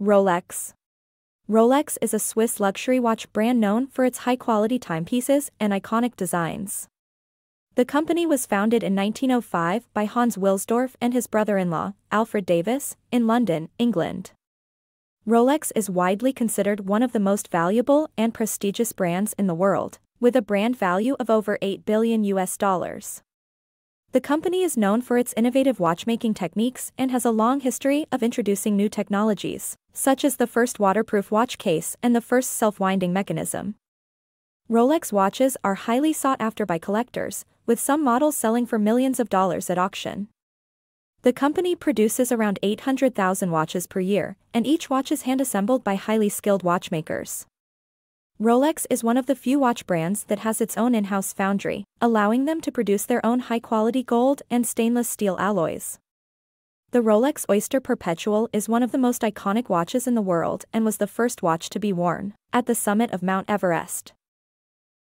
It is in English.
Rolex. Rolex is a Swiss luxury watch brand known for its high-quality timepieces and iconic designs. The company was founded in 1905 by Hans Wilsdorf and his brother-in-law, Alfred Davis, in London, England. Rolex is widely considered one of the most valuable and prestigious brands in the world, with a brand value of over 8 billion US dollars. The company is known for its innovative watchmaking techniques and has a long history of introducing new technologies, such as the first waterproof watch case and the first self-winding mechanism. Rolex watches are highly sought after by collectors, with some models selling for millions of dollars at auction. The company produces around 800,000 watches per year, and each watch is hand-assembled by highly skilled watchmakers. Rolex is one of the few watch brands that has its own in-house foundry, allowing them to produce their own high-quality gold and stainless steel alloys. The Rolex Oyster Perpetual is one of the most iconic watches in the world and was the first watch to be worn at the summit of Mount Everest.